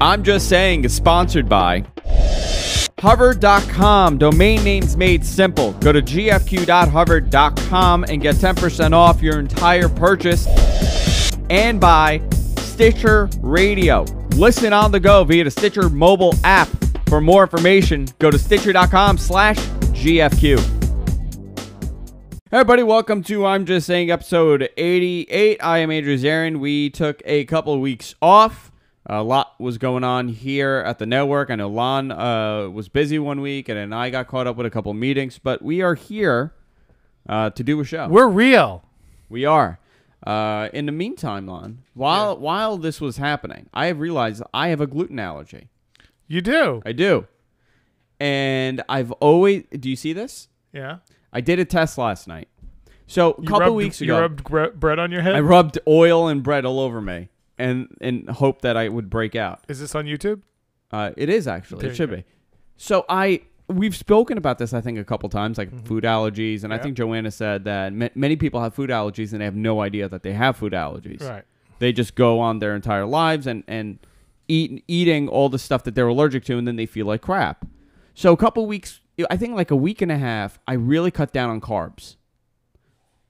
I'm just saying is sponsored by Hover.com. Domain names made simple. Go to gfq.hover.com and get 10% off your entire purchase. And by Stitcher Radio. Listen on the go via the Stitcher mobile app. For more information, go to stitcher.com slash GFQ. Hey everybody, welcome to I'm Just Saying episode 88. I am Andrew Zarian. We took a couple weeks off. A lot was going on here at the network. I know Lon uh, was busy one week, and then I got caught up with a couple meetings, but we are here uh, to do a show. We're real. We are. Uh, in the meantime, Lon, while while this was happening, I have realized I have a gluten allergy. You do. I do, and I've always. Do you see this? Yeah. I did a test last night. So a couple rubbed- weeks You ago, rubbed bre- bread on your head. I rubbed oil and bread all over me, and and hope that I would break out. Is this on YouTube? Uh, it is actually. There it should be. So I we've spoken about this I think a couple times, like food allergies, and I Mm-hmm. Think Joanna said that ma- many people have food allergies and they have no idea that they have food allergies. Right. They just go on their entire lives and and eat eating all the stuff that they're allergic to, and then they feel like crap. So a couple weeks, I think like a week and a half, I really cut down on carbs.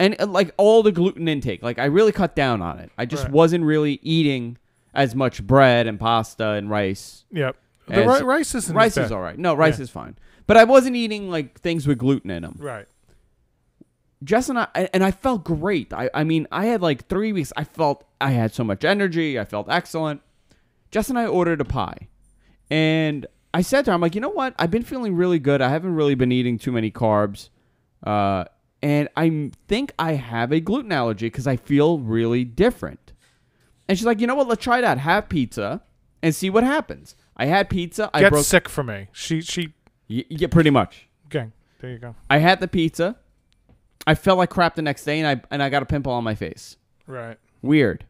And uh, like all the gluten intake, like I really cut down on it. I just Right. wasn't really eating as much bread and pasta and rice. Yep. The As- ri- rice isn't rice is bad. all right. No, rice Yeah. is fine. But I wasn't eating like things with gluten in them. Right. Jess and I, and I felt great. I, I mean, I had like three weeks. I felt I had so much energy. I felt excellent. Jess and I ordered a pie, and I said to her, "I'm like, you know what? I've been feeling really good. I haven't really been eating too many carbs, uh, and I think I have a gluten allergy because I feel really different." And she's like, "You know what? Let's try that. Have pizza and see what happens." I had pizza. I Get broke. sick for me. She she. Y- yeah, pretty much. Okay, There you go. I had the pizza. I felt like crap the next day, and I and I got a pimple on my face. Right. Weird.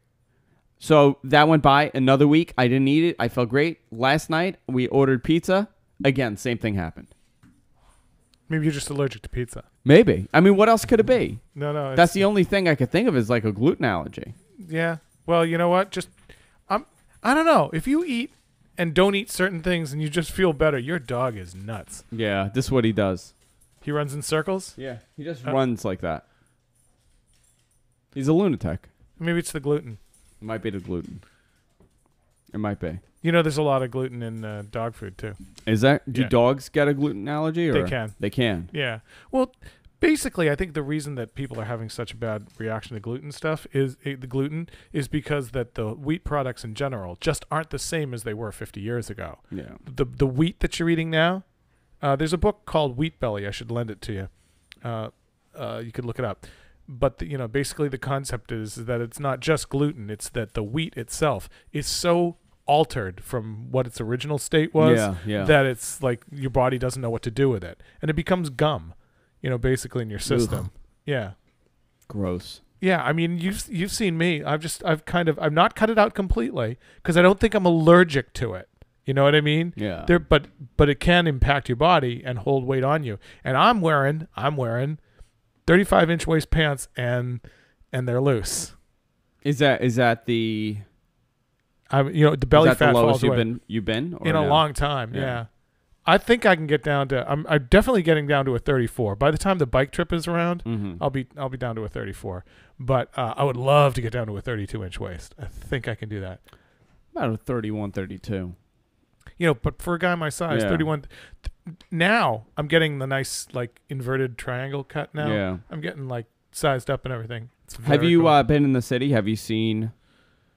So that went by. Another week, I didn't eat it. I felt great. Last night, we ordered pizza. Again, same thing happened. Maybe you're just allergic to pizza. Maybe. I mean, what else could it be? No, no. That's the only thing I could think of is like a gluten allergy. Yeah. Well, you know what? Just I'm. I don't know. If you eat and don't eat certain things and you just feel better, your dog is nuts. Yeah, this is what he does. He runs in circles. Yeah, he just Uh, runs like that. He's a lunatic. Maybe it's the gluten. Might be the gluten. It might be. You know, there's a lot of gluten in uh, dog food too. Is that? Do Yeah. dogs get a gluten allergy? Or They can. They can. Yeah. Well, basically, I think the reason that people are having such a bad reaction to gluten stuff is eh, the gluten is because that the wheat products in general just aren't the same as they were 50 years ago. Yeah. The the wheat that you're eating now, uh, there's a book called Wheat Belly. I should lend it to you. Uh, uh, you could look it up. But the, you know, basically, the concept is that it's not just gluten; it's that the wheat itself is so altered from what its original state was Yeah. Yeah. that it's like your body doesn't know what to do with it, and it becomes gum. You know, basically in your system. Yeah. Gross. Yeah, I mean, you've you've seen me. I've just I've kind of I've not cut it out completely because I don't think I'm allergic to it. You know what I mean? Yeah. There, but but it can impact your body and hold weight on you. And I'm wearing I'm wearing 35 inch waist pants and and they're loose. Is that is that the I'm you know the belly fat the lowest you've away been you've been or in a no? long time. Yeah. Yeah. I think I can get down to I'm I'm definitely getting down to a 34. By the time the bike trip is around, Mhm. I'll be I'll be down to a 34. But uh, I would love to get down to a 32 inch waist. I think I can do that. about a 31, 32. You know, but for a guy my size, Yeah. 31. th- Now I'm getting the nice like inverted triangle cut. Now Yeah. I'm getting like sized up and everything. Have you cool. uh, been in the city? Have you seen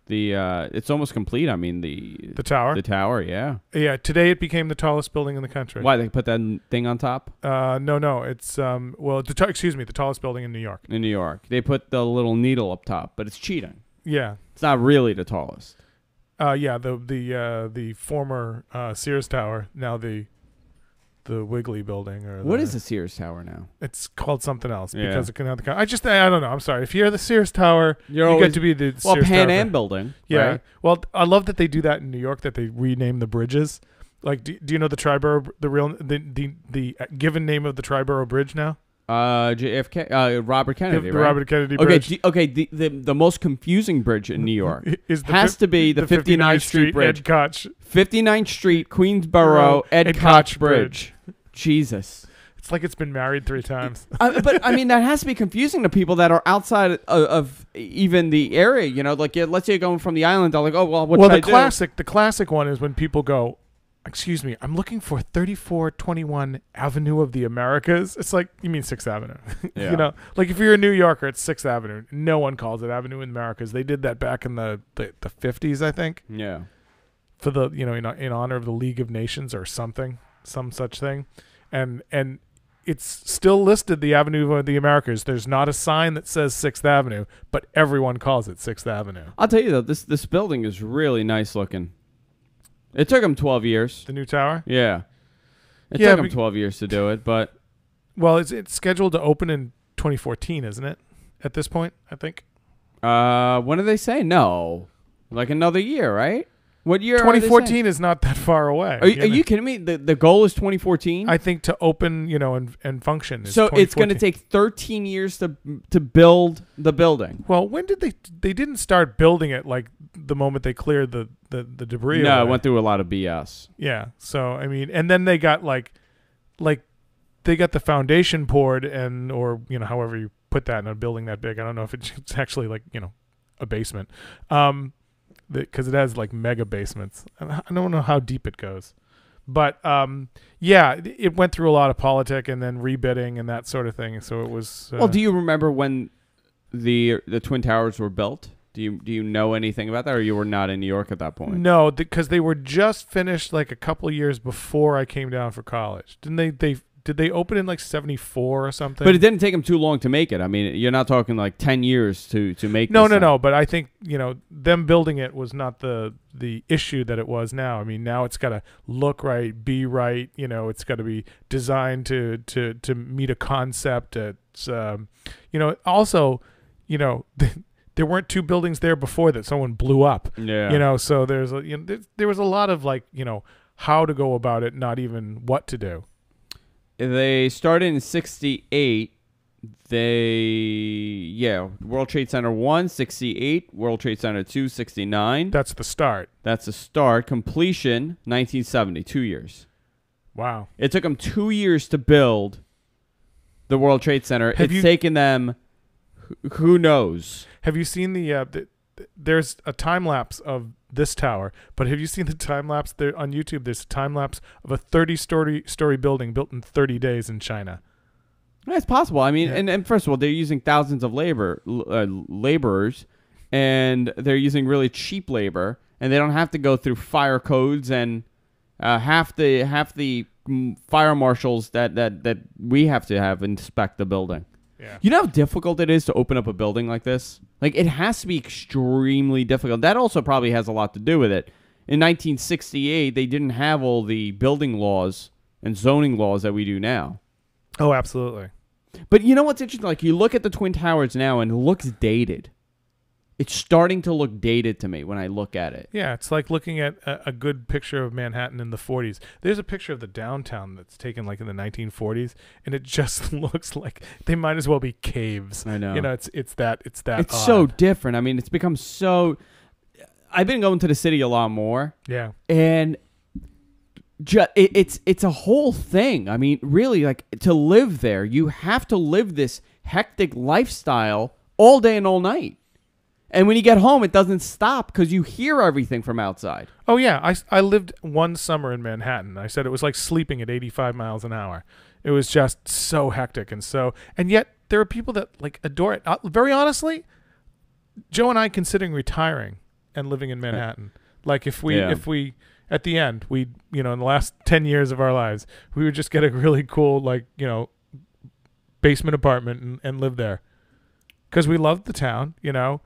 the? Uh, it's almost complete. I mean the the tower? the tower. Yeah. yeah, today it became the tallest building in the country. Why they put that n- thing on top Uh, no, no, it's um, well, the ta- excuse me, the tallest building in New York. in New York? They put the little needle up top, but it's cheating. Yeah, It's not really the tallest. uh, yeah, the the uh, the former uh, Sears Tower, now the the Wiggly building or What the, is the Sears Tower now? It's called something else Yeah. because it can have the. I just I don't know. I'm sorry. If you're the Sears Tower, You're you always get to be the well Sears Pan Tower. Am building. Yeah. right? Well, I love that they do that in New York. That they rename the bridges. Like, do, do you know the Triborough, the real, the the the uh, given name of the Triborough Bridge now? Uh, JFK, uh, Robert Kennedy, the right? Robert Kennedy okay, Bridge the, okay. The, the the most confusing bridge in New York is the has fif- to be the, 59th Street Bridge, Ed Koch. 59th Street, Queensboro, Ed, Ed Koch, Koch Bridge. Jesus. It's like it's been married three times. uh, but I mean, that has to be confusing to people that are outside of, of even the area. You know, like yeah, let's say you're going from the island, they're like, oh well, what well, the I do? classic, the classic one is when people go, "Excuse me, I'm looking for 3421 Avenue of the Americas." It's like you mean Sixth Avenue. Yeah. you know, like if you're a New Yorker, it's Sixth Avenue. No one calls it Avenue in the Americas. They did that back in the the, the 50s, I think, Yeah. for the you know in, in honor of the League of Nations or something, some such thing, and and. It's still listed the Avenue of the Americas. There's not a sign that says Sixth Avenue, but everyone calls it Sixth Avenue. I'll tell you though, this this building is really nice looking. It took them 12 years. The new tower. Yeah. It Yeah, took them but- 12 years to do it, but Well, it's it's scheduled to open in 2014, isn't it? At this point, I think. uh, when do they say? No, like another year, right? What year? are they 2014 is not that far away. Are, you- are you kidding me? The the goal is 2014. I think to open, you know, and and function. Is so it's going to take 13 years to to build the building. Well, when did they? They didn't start building it like the moment they cleared the the, the debris. No, it went through a lot of BS. Yeah. So I mean, and then they got like, like, they got the foundation poured, and or you know, however you put that in a building that big. I don't know if it's it's actually like you know, a basement, um, because it has like mega basements. I I don't know how deep it goes, but um, yeah, it- it went through a lot of politic and then rebidding and that sort of thing. So it was. Uh, Well, do you remember when the the twin towers were built? Do you do you know anything about that, or you were not in New York at that point? No, because they were just finished like a couple years before I came down for college. Didn't they? They did they open in like '74 or something? But it didn't take them too long to make it. I mean, you're not talking like 10 years to to make. No, this no, thing. no. But I think you know them building it was not the the issue that it was now. I mean, now it's got to look right, be right. You know, it's got to be designed to to to meet a concept. It's um, you know, also, you know, there weren't two buildings there before that someone blew up. Yeah. You know, so there's a you know there, there was a lot of like you know how to go about it, not even what to do. They started in 68. They, yeah, World Trade Center 1, 68. World Trade Center 2, 69. That's the start. That's the start. Completion, 1970, two years. Wow. It took them two years to build the World Trade Center. Have it's you- taken them, wh- who knows? Have you seen the, uh, the th- there's a time lapse of this tower, but have you seen the time lapse there on YouTube? There's a time lapse of a 30 story story building built in 30 days in China. It's possible. I mean, Yeah. and, and first of all, they're using thousands of labor uh, laborers, and they're using really cheap labor, and they don't have to go through fire codes and uh, half the half the mm, fire marshals that, that that we have to have inspect the building. Yeah. You know how difficult it is to open up a building like this? Like it has to be extremely difficult. That also probably has a lot to do with it. In 1968, they didn't have all the building laws and zoning laws that we do now. Oh, absolutely. But you know what's interesting? Like you look at the Twin Towers now and it looks dated. It's starting to look dated to me when I look at it. Yeah, it's like looking at a, a good picture of Manhattan in the 40s. There's a picture of the downtown that's taken like in the 1940s, and it just looks like they might as well be caves. I know. You know, it's it's that it's that. it's so different. I mean, it's become so. I've been going to the city a lot more, yeah. and ju- it, it's it's a whole thing. I mean, really, like to live there, you have to live this hectic lifestyle all day and all night. And when you get home, it doesn't stop because you hear everything from outside. Oh yeah, I, I lived one summer in Manhattan. I said it was like sleeping at 85 miles an hour. It was just so hectic and so and yet there are people that like adore it. Uh, very honestly, Joe and I considering retiring and living in Manhattan. Like if we Yeah. if we at the end we you know in the last 10 years of our lives we would just get a really cool like you know basement apartment and, and live there because we love the town you know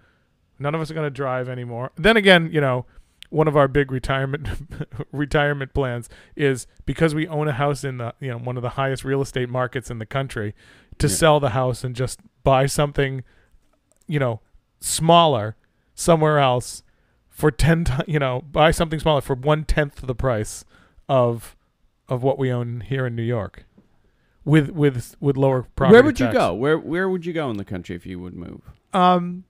none of us are going to drive anymore then again you know one of our big retirement retirement plans is because we own a house in the you know one of the highest real estate markets in the country to Yeah. sell the house and just buy something you know smaller somewhere else for 10 ti you know buy something smaller for one tenth of the price of of what we own here in New York with with with lower property. Where would you go? Where Where would you go in the country if you would move? Um,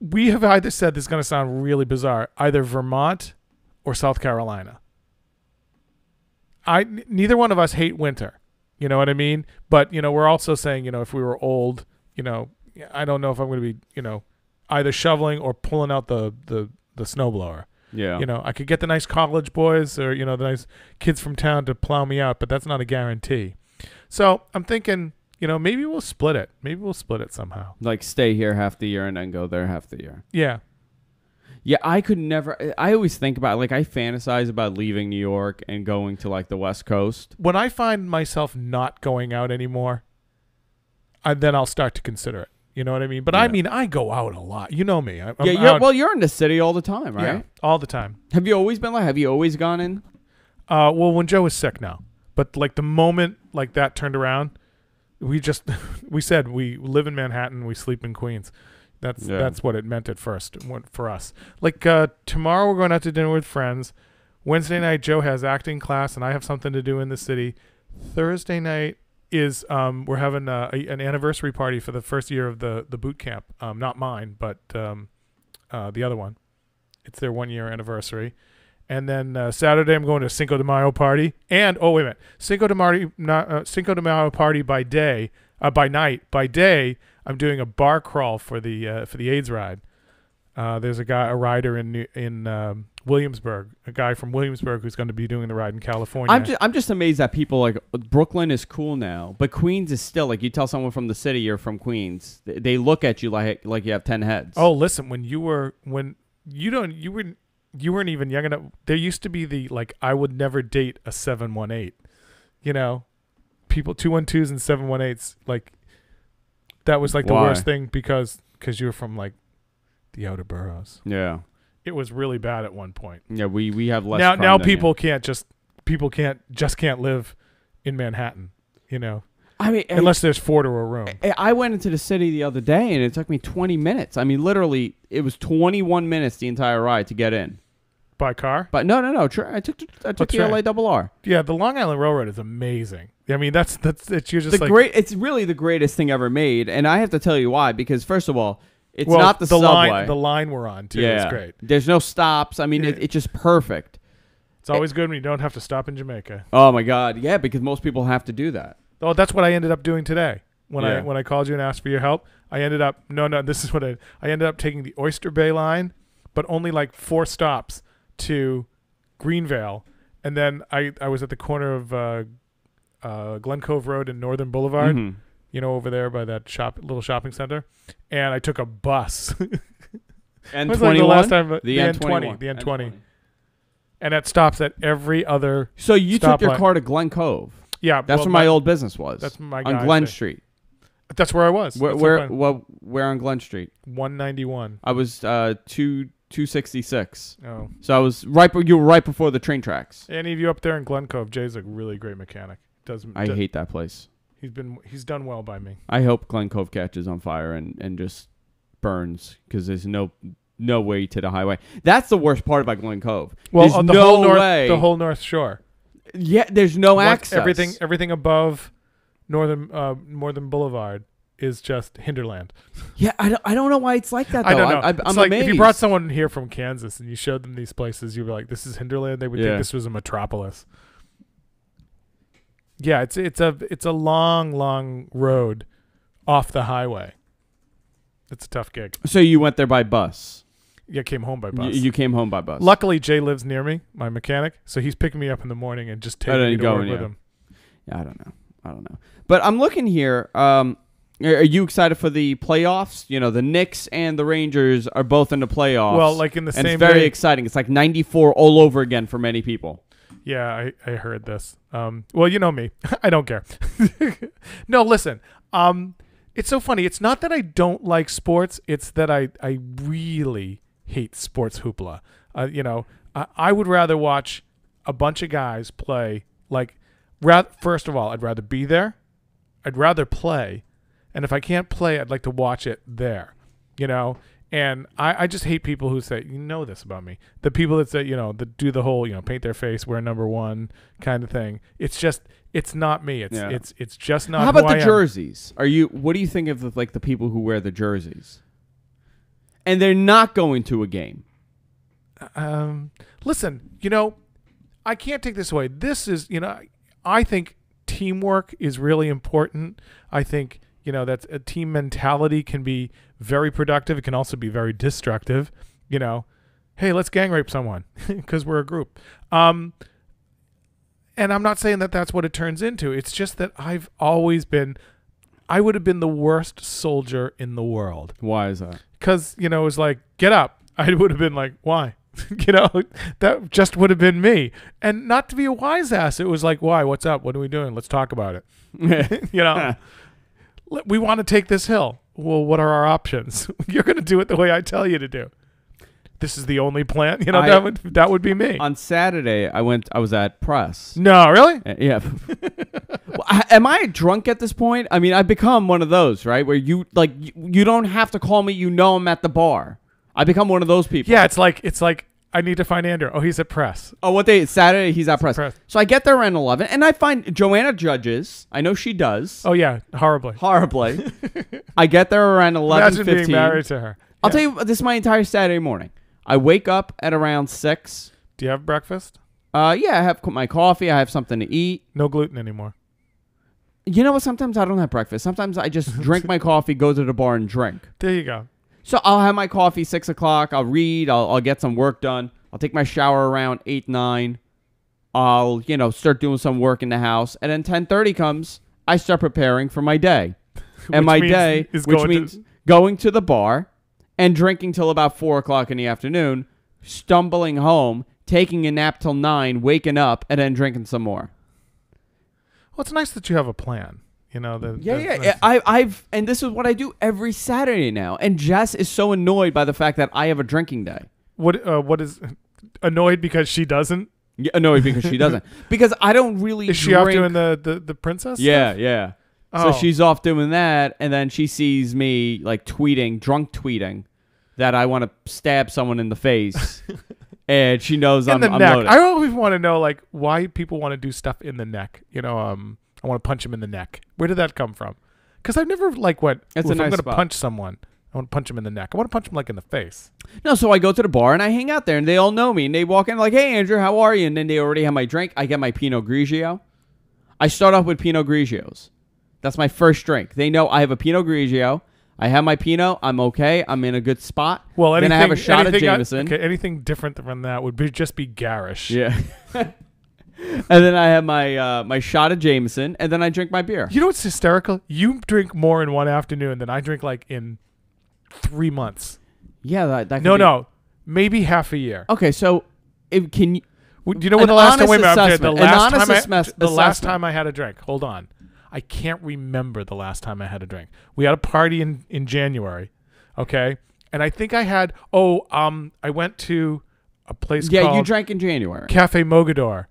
we have either said this is going to sound really bizarre, either Vermont or South Carolina. I n- neither one of us hate winter. You know what I mean? But you know, we're also saying, you know, if we were old, you know, I don't know if I'm going to be, you know, either shoveling or pulling out the the the snowblower. Yeah. You know, I could get the nice college boys or you know the nice kids from town to plow me out, but that's not a guarantee. So I'm thinking, you know, maybe we'll split it. Maybe we'll split it somehow. like stay here half the year and then go there half the year. Yeah. Yeah, I could never. I always think about like I fantasize about leaving New York and going to like the West Coast. When I find myself not going out anymore, I, then I'll start to consider it. You know what I mean? But I mean, I go out a lot. You know me. I, yeah, you're, well, you're in the city all the time, right? yeah, all the time. Have you always been like? Have you always gone in? Uh, well, when Joe was sick now, but like the moment like that turned around, we just we said we live in Manhattan, we sleep in Queens. That's Yeah. that's what it meant at first for us. Like uh, tomorrow, we're going out to dinner with friends. Wednesday night, Joe has acting class, and I have something to do in the city. Thursday night is um, we're having uh, a, an anniversary party for the first year of the the boot camp. Um, not mine, but um, uh, the other one. It's their one year anniversary. And then uh, Saturday, I'm going to Cinco de Mayo party. And oh wait a minute, Cinco de Mayo, not, uh, Cinco de Mayo party by day, uh, by night. By day, I'm doing a bar crawl for the uh, for the AIDS ride. Uh, there's a guy, a rider in in um, Williamsburg, a guy from Williamsburg who's going to be doing the ride in California. I'm just I'm just amazed that people like Brooklyn is cool now, but Queens is still like you tell someone from the city you're from Queens, they, they look at you like like you have ten heads. Oh, listen, when you were when you don't you were you weren't even young enough. There used to be the like I would never date a seven one eight. You know, people two one twos and seven one eights like that was like the Why? worst thing because because you were from like the outer boroughs. yeah, It was really bad at one point. yeah. We we have less. now crime now than you. people can't just people can't just can't live in Manhattan. You know, I mean, unless there's four to a room. I- I went into the city the other day and it took me 20 minutes. I mean, literally, it was 21 minutes the entire ride to get in. By car? But no, no, no. Tra- I took I took the? LA double R. Yeah, the Long Island Railroad is amazing. I mean, that's that's it's you're just The like great. It's really the greatest thing ever made, and I have to tell you why. Because first of all, it's well, not the, subway. line. The line we're on too yeah, is great. There's no stops. I mean, it, Yeah. it's just perfect. It's always good when you don't have to stop in Jamaica. Oh my god, yeah, because most people have to do that. Oh, that's what I ended up doing today. When I when I called you and asked for your help, I ended up no no this is what I I ended up taking the Oyster Bay line, but only like four stops to Greenvale, and then I I was at the corner of uh, uh, Glen Cove Road and Northern Boulevard. Mhm. You know, over there by that shop little shopping center, and I took a bus. And It like the 21. last time the, N21. N20, the N20. and it stops at every other. So you took your Stoplight. car to Glen Cove. Yeah, That's well, where my, old business was. That's my on Glen. Street. That's where I was. Where That's where, where where on Glen Street? 191. I was uh two two sixty six. Oh, So I was right. You were right before the train tracks. any of you up there in Glen Cove? Jay's a really great mechanic. Does I hate that place. He's been he's done well by me. I hope Glen Cove catches on fire and, and just burns because there's no no way to the highway. That's the worst part about Glen Cove. Well, there's uh, the no whole north, way. the whole North Shore. yeah, there's no Once access. Everything everything above Northern uh, Northern Boulevard is just hinterland. Yeah, I don't, I don't know why it's like that. Though. I don't know. I, it's am like amazed. if you brought someone here from Kansas and you showed them these places, you'd be like, "This is hinterland." They would Yeah. think this was a metropolis. Yeah, it's it's a it's a long, long road off the highway. It's a tough gig. so you went there by bus. Yeah, came home by You, bus. you came home by bus. Luckily, Jay lives near me, my mechanic, so he's picking me up in the morning and just Oh, taking me you to go work and with yeah. him. Yeah, I don't know. I don't know. But I'm looking here. Um, are you excited for the playoffs? You know, the Knicks and the Rangers are both in the playoffs. Well, like in the and same it's very exciting. It's like 94 all over again for many people. Yeah, I, I heard this. Um, well, you know me. I don't care. no, listen. Um, it's so funny. It's not that I don't like sports. It's that I, I really hate sports hoopla. Uh, you know, I, I would rather watch a bunch of guys play. Like, ra- first of all, I'd rather be there. I'd rather play. And if I can't play, I'd like to watch it there. You know, and I, I just hate people who say, you know this about me. The people that say, you know, that do the whole, you know, paint their face, wear number one kind of thing. It's just, It's not me. It's Yeah. it's it's just not. How about who the I am. jerseys? Are you? What do you think of the, like the people who wear the jerseys? And they're not going to a game. Um, listen, you know, I can't take this away. This is, you know, I think teamwork is really important. I think, you know, that's a team mentality can be very productive. It can also be very destructive. You know, hey, let's gang rape someone because we're a group. Um, and I'm not saying that that's what it turns into. It's just that I've always been, I would have been the worst soldier in the world Why is that? because you know it was like get up i would have been like why you know that just would have been me and not to be a wise ass it was like why what's up what are we doing let's talk about it you know "L- we want to take this hill well what are our options you're going to do it the way i tell you to do this is the only plan you know I- that would that would be me On Saturday, I went. I was at press. no really Uh, Yeah. well, I- am I drunk at this point? I mean, I've become one of those, right? Where you like you, you don't have to call me. You know I'm at the bar. I become one of those people. yeah it's like it's like i need to find andrew oh he's at press Oh, what day? Saturday. He's at press. press. So I get there around eleven, and I find Joanna judges. I know she does oh yeah horribly horribly. I get there around eleven imagine being fifteen. married to her I'll Yeah. tell you this: is my entire Saturday morning. I wake up at around six. do you have breakfast Uh, yeah, I have co- my coffee. I have something to eat. no gluten anymore You know what? Sometimes I don't have breakfast. Sometimes I just drink my coffee, go to the bar, and drink. there you go So I'll have my coffee six o'clock. I'll read. I'll, I'll get some work done. I'll take my shower around eight nine. I'll you know start doing some work in the house, and then ten thirty comes. I start preparing for my day, and my day, is which going to- means going to the bar and drinking till about four o'clock in the afternoon, stumbling home, taking a nap till nine, waking up, and then drinking some more. Well, it's nice that you have a plan. You know, the, Yeah, the- yeah. the- I, I've and this is what I do every Saturday now. And Jess is so annoyed by the fact that I have a drinking day. What uh, what is annoyed because she doesn't? Yeah, annoyed because she doesn't. Because I don't really. Is she off doing the the, the princess? Yeah, yeah. Oh. So she's off doing that, and then she sees me like tweeting, drunk tweeting, that I want to stab someone in the face, and she knows in I'm, the I'm neck. I always want to know like why people want to do stuff in the neck. You know, um, I want to punch him in the neck. Where did that come from? Because I've never like went. It's "Ooh, a if I'm gonna spot. punch someone. I want to punch him in the neck. I want to punch him like in the face. No, so I go to the bar and I hang out there, and they all know me, and they walk in like, "Hey, Andrew, how are you?" And then they already have my drink. I get my Pinot Grigio. I start off with Pinot Grigios. That's my first drink. They know I have a Pinot Grigio. I have my Pinot. I'm okay. I'm in a good spot. Well, then anything, I have a shot of Jameson. okay, anything different from that would be just be garish. Yeah. and then I have my uh, my shot of Jameson, and then I drink my beer. You know what's hysterical? You drink more in one afternoon than I drink like in three months. Yeah, that, that No, be- no, maybe half a year. Okay, so if, can you? Do you know when the last time? Wait minute. The last time I, assess- the last time I had a drink. Hold on, I can't remember the last time I had a drink. We had a party in in January, okay, and I think I had. Oh, um, I went to a place Yeah, called you drank in January. Cafe Mogador,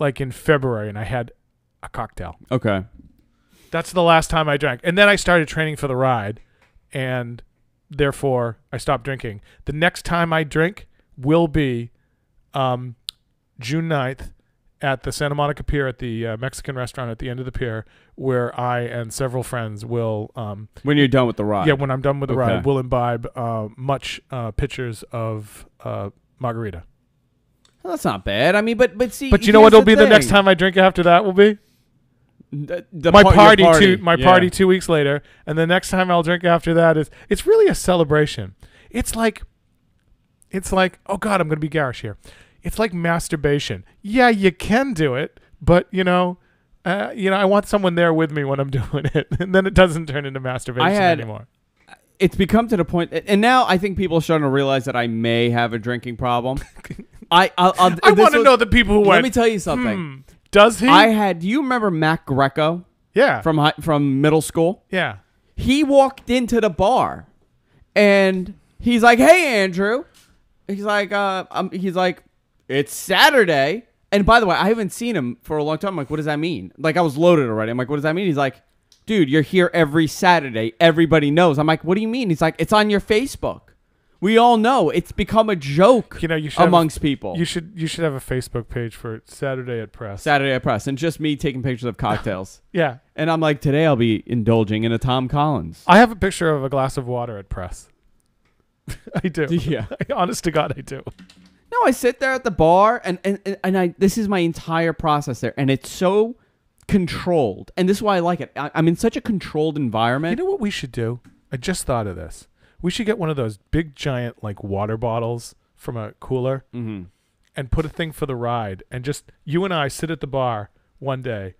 like in February, and I had a cocktail. Okay. That's the last time I drank. And then I started training for the ride, and therefore I stopped drinking. The next time I drink will be um, June 9th at the Santa Monica Pier at the uh, Mexican restaurant at the end of the pier, where I and several friends will, um, When you're done with the ride. yeah, when I'm done with the Okay. ride, will imbibe uh, much uh, pitchers of uh, margarita. Well, that's not bad. I mean, but but see. But you know what will be the next time I drink after that will be? The, the my par- your party, two my Yeah. party two weeks later, and the next time I'll drink after that is it's really a celebration. It's like it's like oh god, I'm gonna be garish here. It's like masturbation. Yeah, you can do it, but you know, uh, you know, I want someone there with me when I'm doing it, and then it doesn't turn into masturbation had- anymore. It's become to the point, and now I think people are starting to realize that I may have a drinking problem. I I'll, I'll, I want to know the people who Let went. me tell you something. "Hmm, does he? I had. Do you remember Mac Greco yeah, from hi- from middle school? yeah. he walked into the bar and he's like, "Hey, Andrew." He's like, uh, um, he's like, "It's Saturday." And by the way, I haven't seen him for a long time. I'm like, "What does that mean?" Like, I was loaded already. I'm like, "What does that mean?" He's like, "Dude, you're here every Saturday. Everybody knows." I'm like, "What do you mean?" He's like, "It's on your Facebook." We all know it's become a joke You know, you should a- amongst people. You should you should have a Facebook page for Saturday at Press. Saturday at press, and just me taking pictures of cocktails. yeah, and I'm like, today I'll be indulging in a Tom Collins. I have a picture of a glass of water at Press. I do. Yeah. Honest to God, I do. No, I sit there at the bar, and and and- and I this is my entire process there, and it's so controlled, and this is why I like it. I, I'm in such a controlled environment. You know what we should do? I just thought of this. We should get one of those big giant like water bottles from a cooler mm-hmm. and put a thing for the ride and just you and I sit at the bar one day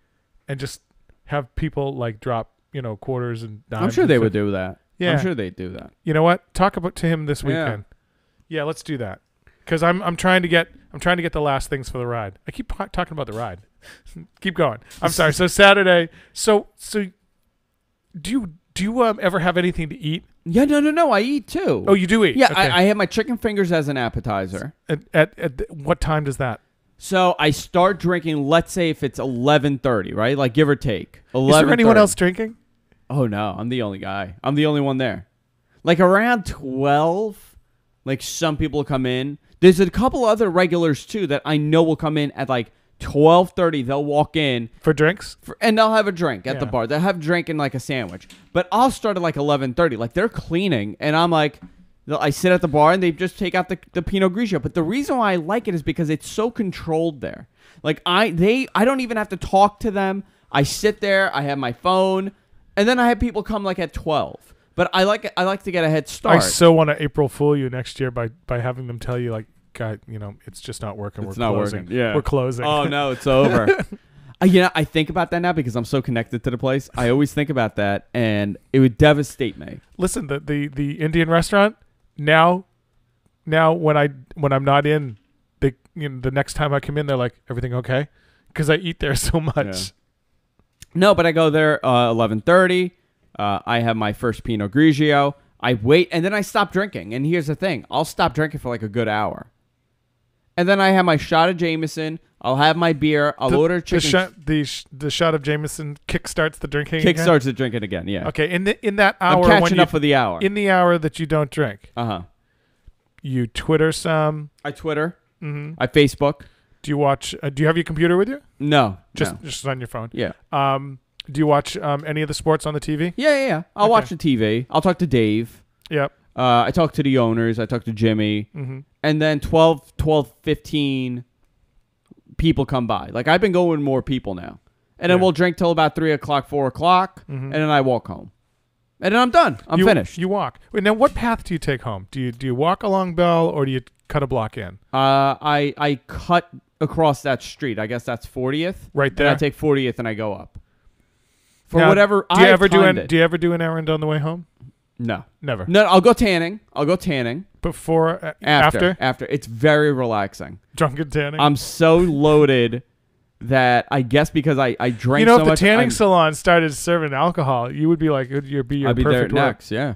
and just have people like drop, you know, quarters and dimes. I'm sure they would do that. Yeah. I'm sure they'd do that. You know what? Talk about to him this Yeah. weekend. Yeah, let's do that. Cuz I'm I'm trying to get I'm trying to get the last things for the ride. I keep po- talking about the ride. keep going. I'm sorry. So Saturday. So so do you do you um, ever have anything to eat? Yeah, no, no, no. I eat too. Oh, you do eat. yeah. Okay. I, I have my chicken fingers as an appetizer. at, at, at what time does that? So I start drinking. Let's say if it's 11:30, right? Like give or take. 11. Is there anyone else drinking? Oh no, I'm the only guy. I'm the only one there. Like around 12, like some people come in. There's a couple other regulars too that I know will come in at like 12:30. They'll walk in For drinks? for, and they'll have a drink at the Yeah. bar. They'll have drink and like a sandwich. But I'll start at like 11:30. Like they're cleaning and I'm like I sit at the bar and they just take out the, the Pinot Grigio. But the reason why I like it is because it's so controlled there. Like I they I don't even have to talk to them. I sit there, I have my phone, and then I have people come like at 12. But I like I like to get a head start. I start. so want to April fool you next year by by having them tell you like, God, you know, it's just not working. It's We're not closing. working. Yeah. we're closing. Oh no, it's over. uh, you know, I think about that now because I'm so connected to the place. I always think about that, and it would devastate me. Listen, the, the the Indian restaurant now, now when I when I'm not in, they you know, the next time I come in, they're like, everything okay? Because I eat there so much. Yeah. No, but I go there uh, 11:30. Uh, I have my first Pinot Grigio. I wait, and then I stop drinking. And here's the thing: I'll stop drinking for like a good hour, and then I have my shot of Jameson. I'll have my beer. I'll The, order the chicken. shot the sh- the shot of Jameson kickstarts the drinking. again? Kickstarts the drinking again. Yeah, Okay, in the in that I'm hour when catching you, up for the hour. in the hour that you don't drink, uh huh. you Twitter some. I Twitter. hmm I Facebook. Do you watch? Uh, do you have your computer with you? No, Just no. just on your phone. yeah. Um, do you watch um, any of the sports on the TV? Yeah, yeah, yeah. I'll Okay. watch the TV. I'll talk to Dave. Yep. Uh, I talk to the owners. I talk to Jimmy. Mm-hmm. And then 12, 12, 15 people come by. Like I've been going more people now, and then Yeah. we'll drink till about three o'clock, four o'clock, Mhm. and then I walk home, and then I'm done. I'm you, finished. You walk. Wait, now what path do you take home? Do you do you walk along Bell or do you cut a block in? uh, I I cut across that street. I guess that's 40th. Right there. I take 40th and I go up. For Now, whatever Do you I've ever do an. Do you ever do an errand on the way home? No, Never. no. I'll go tanning. I'll go tanning Before uh, after. after After it's very relaxing. drunken tanning. I'm so loaded that I guess because I I drank you know, so if the much. tanning I'm- salon started serving alcohol, you would be like, it'd you'd be your I'll be there perfect work. next, yeah.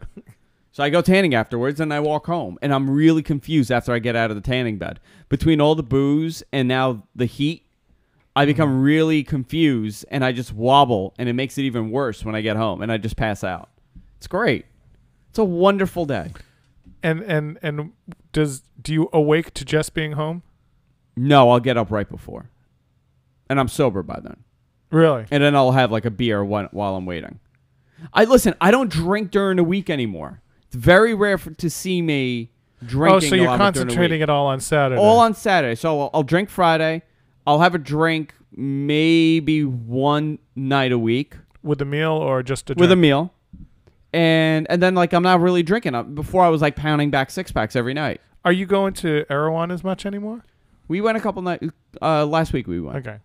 So I go tanning afterwards and I walk home. And I'm really confused after I get out of the tanning bed. Between all the booze and now the heat, I become Mm-hmm. really confused and I just wobble and it makes it even worse when I get home and I just pass out. It's great. It's a wonderful day. And and and does do you awake to just being home? No, I'll get up right before. And I'm sober by then. Really? And then I'll have like a beer while, while I'm waiting. I listen, I don't drink during the week anymore. It's very rare for, to see me drinking. Oh, so you're lot during the week. concentrating it all on Saturday. all on Saturday. So I'll, I'll drink Friday. I'll have a drink maybe one night a week with a meal or just a with a meal, and and then like I'm not really drinking. Uh, Before I was like pounding back six packs every night. Are you going to Erewhon as much anymore? We went a couple nights. Uh, last week we went. Okay.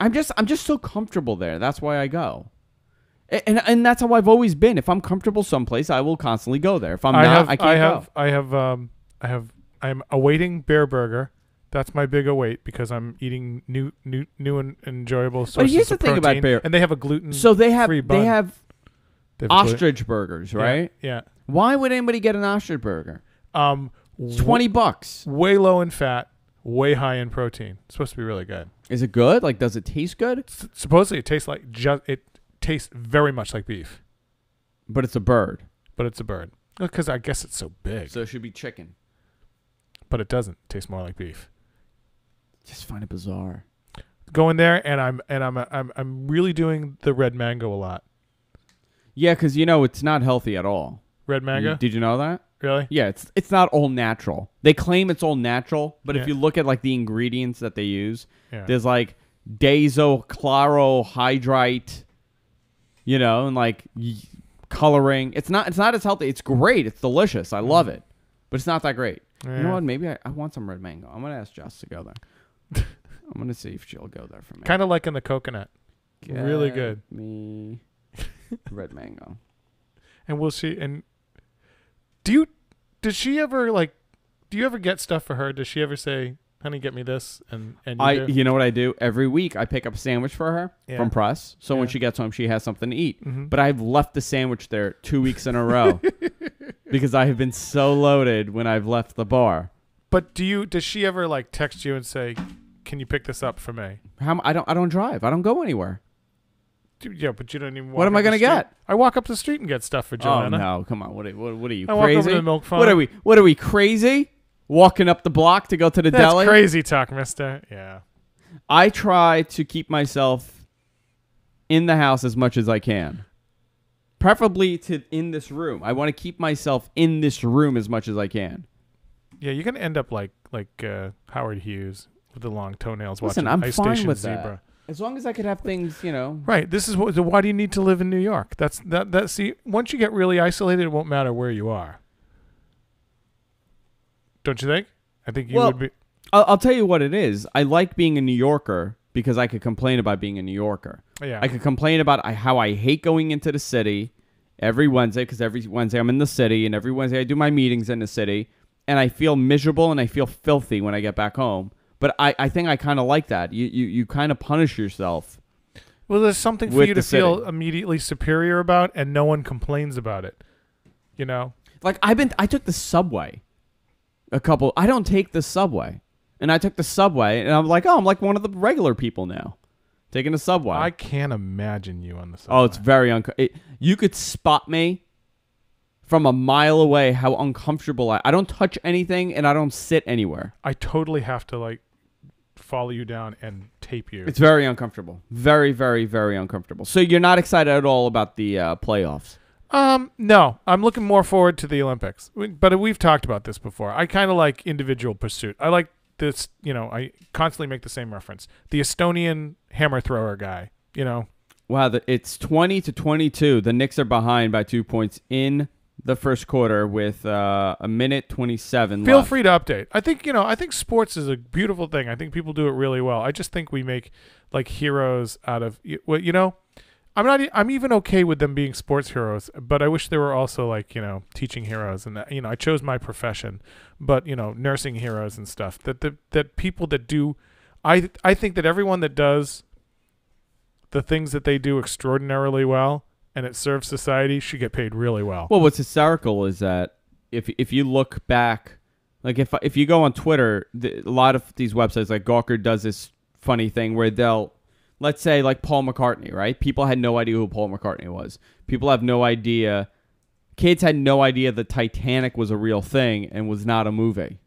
I'm just I'm just so comfortable there. That's why I go. And, and that's how I've always been. If I'm comfortable someplace, I will constantly go there. If I'm I not, have I can't I go. have I have um I have I'm awaiting Bareburger. That's my big await because I'm eating new new new and enjoyable sources But here's the thing about Bear- and they have a gluten So they have they have gluten- ostrich burgers, right? Yeah. Why would anybody get an ostrich burger? Um It's twenty bucks. way low in fat, way high in protein. It's supposed to be really good. Is it good? Like, does it taste good? S- supposedly it tastes like just it tastes very much like beef, But it's a bird. but it's a bird. Because I guess it's so big, So it should be chicken. but it doesn't. taste more like beef. Just find it bizarre. Go in there, and I'm and I'm I'm I'm really doing the red mango a lot. Yeah, because you know it's not healthy at all. Red mango, Did you know that? really? Yeah, it's it's not all natural. They claim it's all natural, but Yeah. if you look at like the ingredients that they use, Yeah. there's like dazochlorohydrite, you know, and like y- coloring. It's not it's not as healthy. It's great. It's delicious. I love mm. it, but it's not that great. You know what? Maybe I, I want some red mango. I'm gonna ask Jess to go there. I'm gonna see if she'll go there for me. Kind of like in the coconut, really good. Me red mango. and we'll see. And do you? Does she ever like? Do you ever get stuff for her? Does she ever say, "Honey, get me this"? And and you I do? you know what I do every week? I pick up a sandwich for her Yeah. from press, so when she gets home, she has something to eat. Mhm. But I've left the sandwich there two weeks in a row because I have been so loaded when I've left the bar. But do you? Does she ever like text you and say, "Can you pick this up for me?" How I don't I don't drive. I don't go anywhere. Yeah, but you don't even. What am I gonna get? I walk up the street and get stuff for Joanna. Oh no! Come on! What are, what, what are you I walk over crazy? to the milk farm. What are we? What are we crazy? Walking up the block to go to the That's deli? crazy talk, Mister. Yeah. I try to keep myself in the house as much as I can. Preferably to in this room. I want to keep myself in this room as much as I can. Yeah, you're gonna end up like like uh, Howard Hughes with the long toenails Listen, watching I'm Ice fine Station with Zebra. that. As long as I could have things, you know. Right. This is what. so Why do you need to live in New York? That's that. That. See, once you get really isolated, it won't matter where you are. Don't you think? I think you Well, would be. I'll, I'll tell you what it is. I like being a New Yorker because I could complain about being a New Yorker. Yeah. I could complain about how I hate going into the city every Wednesday because every Wednesday I'm in the city and every Wednesday I do my meetings in the city and I feel miserable and I feel filthy when I get back home. But I, I think I kind of like that. You you, you kind of punish yourself. well, there's something for you to feel immediately superior about, and no one complains about it. You know. Like I've been I took the subway a couple I don't take the subway. And I took the subway and I'm like, "Oh, I'm like one of the regular people now." Taking the subway. I can't imagine you on the. Subway. Oh, it's very uncomfortable. You could spot me from a mile away how uncomfortable I. I don't touch anything and I don't sit anywhere. I totally have to like follow you down and tape you. It's very uncomfortable. Very, very, very uncomfortable. So you're not excited at all about the uh, playoffs? Um, no, I'm looking more forward to the Olympics. We- But we've talked about this before. I kind of like individual pursuit. I like this, you know, I constantly make the same reference. The Estonian hammer thrower guy, you know. Wow, the, it's 20 to 22. The Knicks are behind by two points in the first quarter with uh, a minute 27 Feel left. free to update. I think, you know, I think sports is a beautiful thing. I think people do it really well. I just think we make like heroes out of well, you know, I'm not i'm even okay with them being sports heroes, but I wish they were also like, you know, teaching heroes and that, you know, I chose my profession, but, you know, nursing heroes and stuff. That the that people that do I I think that everyone that does the things that they do extraordinarily well and it serves society should get paid really well. Well, what's hysterical is that if if you look back, like if if you go on Twitter, the, a lot of these websites like Gawker does this funny thing where they'll, let's say like Paul McCartney, right? People had no idea who Paul McCartney was. People have no idea. Kids had no idea the Titanic was a real thing and was not a movie.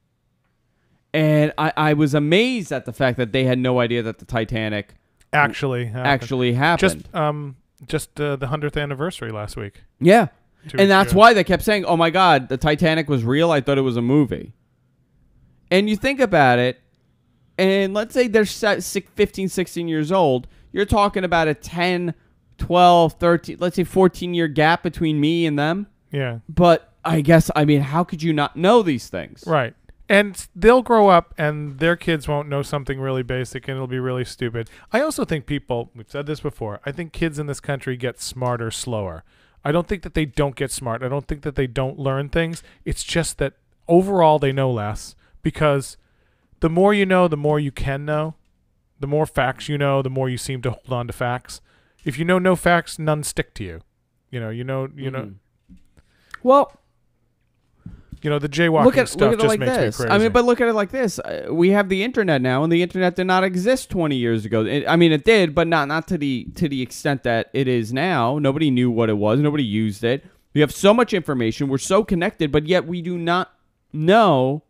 And I, I was amazed at the fact that they had no idea that the Titanic actually happened. actually happened. just um just uh, the 100th anniversary last week. yeah. And that's ago. why they kept saying, "Oh my God, the Titanic was real. I thought it was a movie." And you think about it, and let's say they're se- 15, 16 years old. You're talking about a 10, 12, 13, let's say 14 year gap between me and them. Yeah, But I guess, I mean, how could you not know these things? right. And they'll grow up and their kids won't know something really basic and it'll be really stupid. I also think people, we've said this before, I think kids in this country get smarter slower. I don't think that they don't get smart. I don't think that they don't learn things. It's just that overall they know less because the more you know, the more you can know. The more facts you know, the more you seem to hold on to facts. If you know no facts, none stick to you. You know, you know, you know, Mhm. Well, you know, the jaywalking look at stuff look at it just like makes this. me crazy. I mean, but look at it like this. Uh, we have the internet now, and the internet did not exist 20 years ago. It, I mean, it did, but not not to the to the extent that it is now. Nobody knew what it was. Nobody used it. We have so much information. We're so connected, but yet we do not know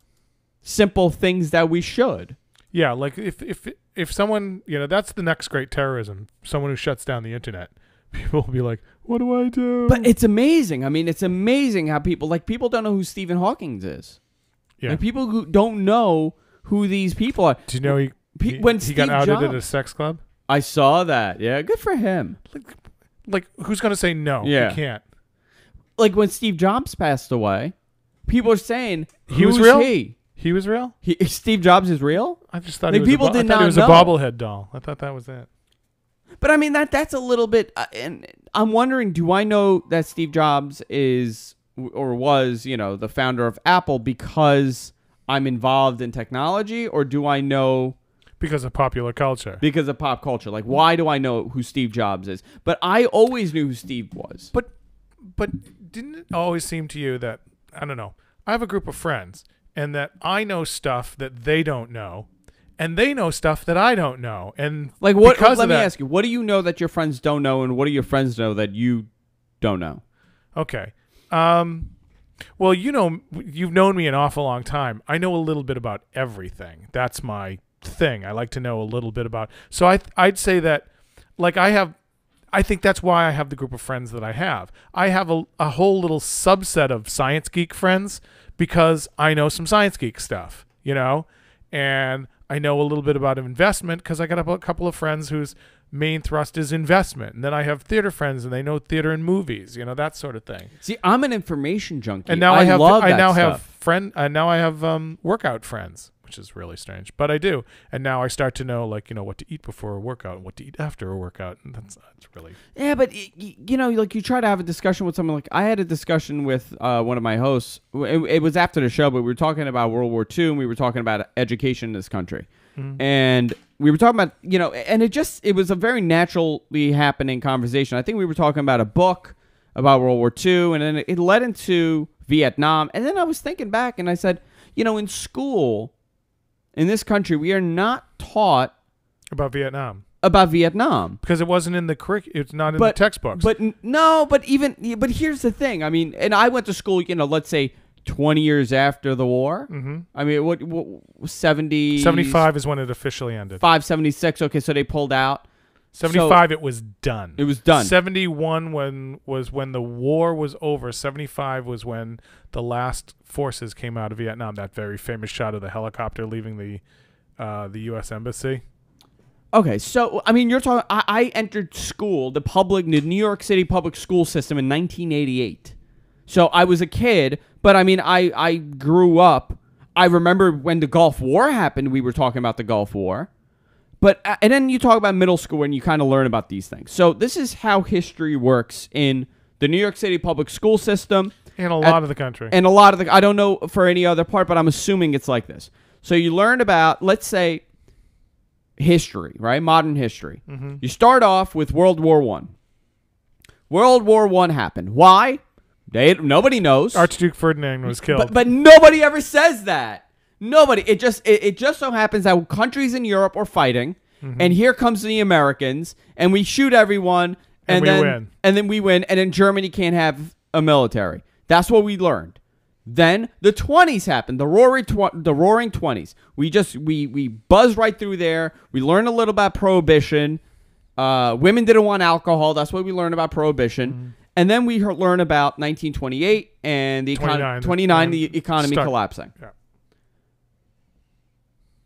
simple things that we should. Yeah, like if if if someone you know that's the next great terrorism. Someone who shuts down the internet. People will be like, "What do I do?" But it's amazing. I mean, it's amazing how people like people don't know who Stephen Hawking is. yeah. Like people who don't know who these people are. Do you know he Pe- he, when he got Steve outed at a sex club? I saw that. Yeah, good for him. Like, like who's gonna say no? Yeah. you can't. Like when Steve Jobs passed away, people are saying He was real? He? He was real. He, Steve Jobs is real. I just thought Like, he was people bo- did I thought not he was know. a bobblehead doll. I thought that was it. But I mean that that's a little bit. Uh, and I'm wondering, do I know that Steve Jobs is or was, you know, the founder of Apple because I'm involved in technology, or do I know Because of popular culture. because of pop culture? Like, why do I know who Steve Jobs is? But I always knew who Steve was. But but didn't it always seem to you that I don't know? I have a group of friends and that I know stuff that they don't know and they know stuff that I don't know. And Like, what? let me that, ask you, what do you know that your friends don't know, and what do your friends know that you don't know? Okay. Um well, you know you've known me an awful long time. I know a little bit about everything. That's my thing. I like to know a little bit about. So I I'd say that like I have I think that's why I have the group of friends that I have. I have a, a whole little subset of science geek friends because I know some science geek stuff, you know? And I know a little bit about investment because I got a couple of friends whose main thrust is investment. And then I have theater friends and they know theater and movies, you know, that sort of thing. See, I'm an information junkie, And now I, have love I now stuff. have friend uh, now I have um, workout friends, which is really strange, but I do. And now I start to know like, you know, what to eat before a workout and what to eat after a workout. And that's that's really Yeah, but you know, like you try to have a discussion with someone. Like I had a discussion with uh, one of my hosts. It, it was after the show, but we were talking about World War II and we were talking about education in this country, and we were talking about you know, and it just it was a very naturally happening conversation. I think we were talking about a book about World War II, and then it led into Vietnam, and then I was thinking back, and I said, you know, in school, in this country, we are not taught about Vietnam about Vietnam. because it wasn't in the curric. It's not in But- the textbooks. But no, but even but here's the thing. I mean, and I went to school. You know, let's say twenty years after the war. hmm I mean, what, what 70, 75 is when it officially ended. 576. Okay, so they pulled out. 75 it was done. It was done. 71 when was when the war was over. 75 was when the last forces came out of Vietnam. That very famous shot of the helicopter leaving the uh, the U.S. embassy. Okay, so I mean, you're talking. I, I entered school, the public, the New York City public school system in 1988. So I was a kid, but I mean, I I grew up. I remember when the Gulf War happened. We were talking about the Gulf War, but uh, and then you talk about middle school and you kind of learn about these things. So this is how history works in the New York City public school system And a At- lot of the country. and a lot of the I don't know for any other part, but I'm assuming it's like this. So you learn about let's say history, right? Modern history. Mm-hmm. You start off with World War One. World War One happened. Why? They nobody knows. Archduke Ferdinand was killed. But but nobody ever says that. Nobody. It just it, it just so happens that countries in Europe are fighting, Mm-hmm. and here comes the Americans, and we shoot everyone, and, And we then win. and then we win, and then Germany can't have a military. That's what we learned. Then the twenties happened, the roaring tw- the roaring twenties. We just we we buzz right through there. We learn a little about prohibition. Uh, women didn't want alcohol. That's what we learned about prohibition. Mm-hmm. And then we learn about 1928 and the economy 29, 29 the economy stuck. collapsing. Yeah.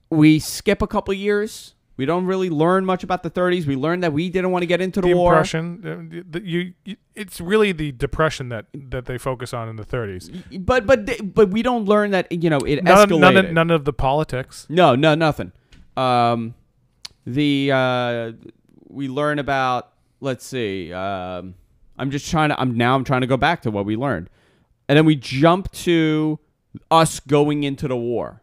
We skip a couple years. We don't really learn much about the 30s. We learned that we didn't want to get into the, the war. impression, uh, the, the- you, you, it's really the depression that that they focus on in the 30s. But but they- but we don't learn that you know it None, escalated. none, of, none of the politics. No, no, nothing. Um, the uh, we learn about. Let's see. Um, I'm just trying to. I'm now. I'm trying to go back to what we learned, and then we jump to us going into the war.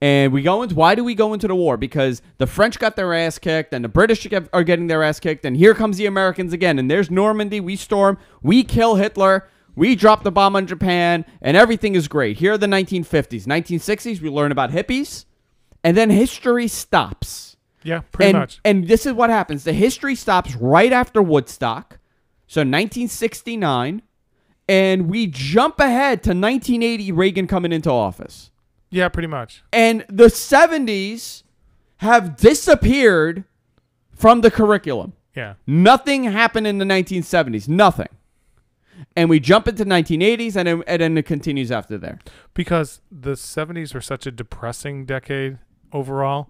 And we go into why do we go into the war? Because the French got their ass kicked, and the British are getting their ass kicked, and here comes the Americans again. And there's Normandy. We storm. We kill Hitler. We drop the bomb on Japan, and everything is great. Here are the 1950s, 1960s. We learn about hippies, and then history stops. Yeah, pretty and, much. And this is what happens: the history stops right after Woodstock. So 1969, and we jump ahead to 1980, Reagan coming into office. Yeah, pretty much. And the 70s have disappeared from the curriculum. Yeah. Nothing happened in the 1970s. Nothing. And we jump into 1980s, and then, and then it continues after there. because the 70s were such a depressing decade overall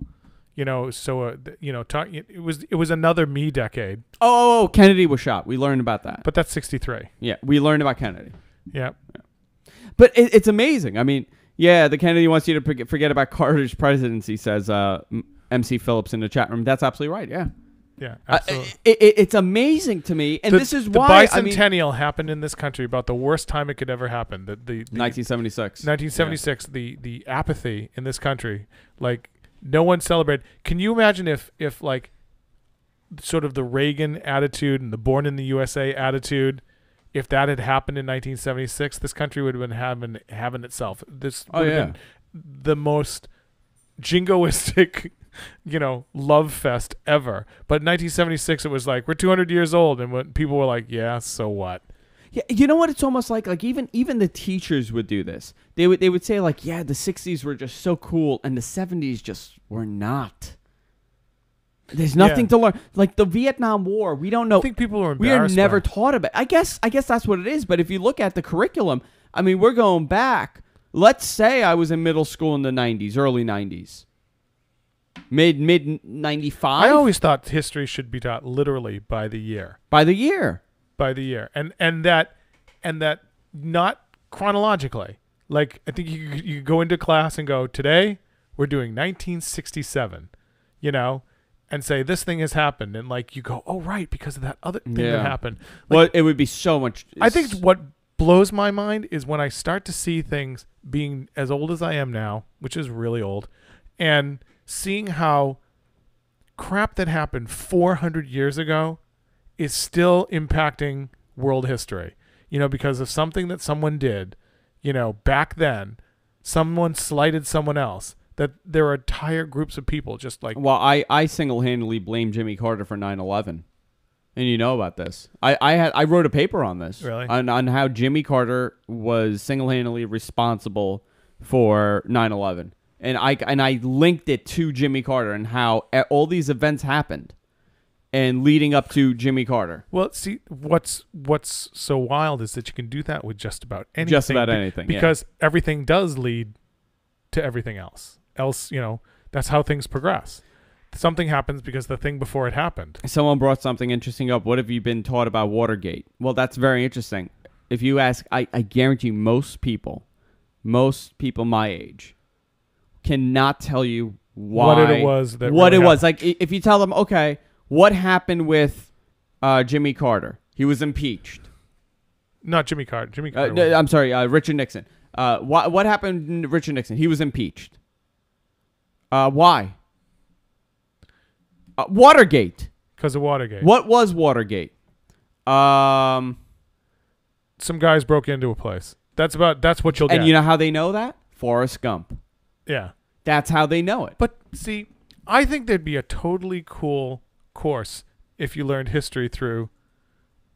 you know so uh, you know talk, it was it was another me decade Oh, Kennedy was shot. We learned about that. but that's 63 yeah, we learned about Kennedy. yeah But it, it's amazing. I mean, yeah, the Kennedy wants you to forget, forget about Carter's presidency, says uh, MC Phillips in the chat room. That's absolutely right. Yeah. yeah Uh, it, it, it's amazing to me. And the, this is the why. I mean, bicentennial happened in this country about the worst time it could ever happen the, the, the 1976. 1976 the the apathy in this country like no one celebrated can you imagine if if like sort of the reagan attitude and the born in the usa attitude if that had happened in 1976 this country would have been having having itself this Oh, would have yeah. been the most jingoistic you know love fest ever but in 1976 it was like we're 200 years old and when people were like yeah so what Yeah, you know what? It's almost like like even even the teachers would do this. They would they would say like, yeah, the '60s were just so cool, and the '70s just were not. There's nothing Yeah. to learn. Like the Vietnam War, we don't know. i think people were we are never taught about. I guess I guess that's what it is. But if you look at the curriculum, I mean, we're going back. Let's say I was in middle school in the '90s, early '90s, mid mid '95. i always thought history should be taught literally by the year by the year. by the year and and that and that not chronologically like i think you you go into class and go today we're doing 1967 you know and say this thing has happened and like you go oh right because of that other thing Yeah. that happened well, it would be so much. i think what blows my mind is when i start to see things being as old as i am now which is really old and seeing how crap that happened 400 years ago is still impacting world history. You know, because of something that someone did, you know, back then, someone slighted someone else. That there are entire groups of people just like Well, I, I single handedly blame Jimmy Carter for 9 11. And you know about this. I, I had I wrote a paper on this. Really? On, on how Jimmy Carter was single handedly responsible for 9 11. And I, and I linked it to Jimmy Carter and how all these events happened and leading up to Jimmy Carter. Well, see, what's what's so wild is that you can do that with just about anything. Just about anything, yeah. because everything does lead to everything else. Else, you know, that's how things progress. Something happens because the thing before it happened. Someone brought something interesting up. What have you been taught about Watergate? Well, that's very interesting. If you ask, I, I guarantee most people, most people my age, cannot tell you why What it was that what really it was. Like if you tell them, okay, what happened with uh, Jimmy Carter? He was impeached. Not Jimmy Carter. Jimmy Uh, Carter. was- I'm sorry, uh, Richard Nixon. Uh, what what happened to Richard Nixon? He was impeached. Uh, why? Uh, Watergate. because of Watergate. What was Watergate? Um, Some guys broke into a place. That's about. That's what you'll and get. you know how they know that? Forrest Gump. yeah. That's how they know it. But see, I think there'd be a totally cool course if you learned history through